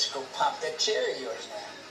let's go pop that cherry of yours man.